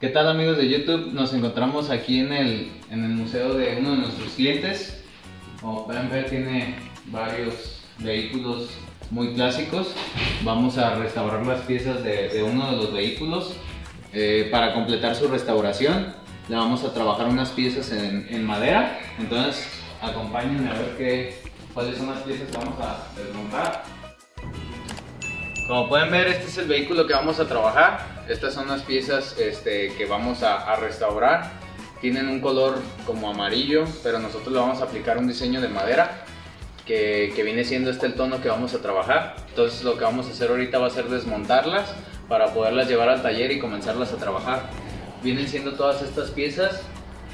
¿Qué tal amigos de YouTube? Nos encontramos aquí en el, en el museo de uno de nuestros clientes. Como pueden ver tiene varios vehículos muy clásicos. Vamos a restaurar las piezas de, de uno de los vehículos. Eh, para completar su restauración le vamos a trabajar unas piezas en, en madera. Entonces acompáñenme a ver qué, cuáles son las piezas que vamos a desmontar. Como pueden ver, este es el vehículo que vamos a trabajar. Estas son las piezas este, que vamos a, restaurar. Tienen un color como amarillo, pero nosotros le vamos a aplicar un diseño de madera que, que, viene siendo este el tono que vamos a trabajar. Entonces lo que vamos a hacer ahorita va a ser desmontarlas para poderlas llevar al taller y comenzarlas a trabajar. Vienen siendo todas estas piezas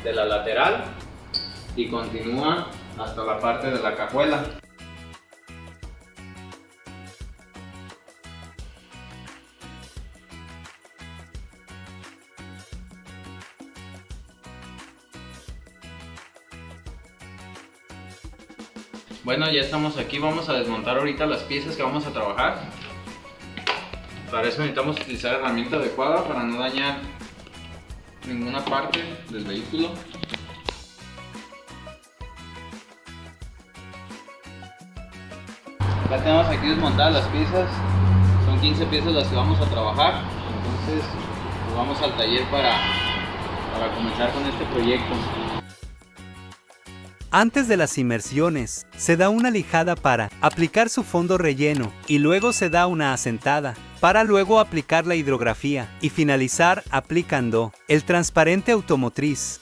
de la lateral y continúa hasta la parte de la cajuela. Bueno, ya estamos aquí, vamos a desmontar ahorita las piezas que vamos a trabajar. Para eso necesitamos utilizar herramienta adecuada para no dañar ninguna parte del vehículo. Ya tenemos aquí desmontadas las piezas, son 15 piezas las que vamos a trabajar, entonces pues vamos al taller para, para comenzar con este proyecto. Antes de las inmersiones, se da una lijada para aplicar su fondo relleno y luego se da una asentada para luego aplicar la hidrografía y finalizar aplicando el transparente automotriz.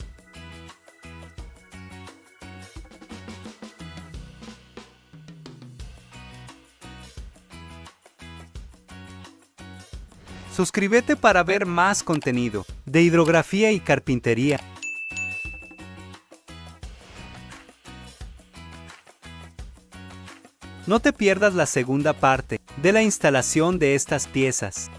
Suscríbete para ver más contenido de hidrografía y carpintería. No te pierdas la segunda parte de la instalación de estas piezas.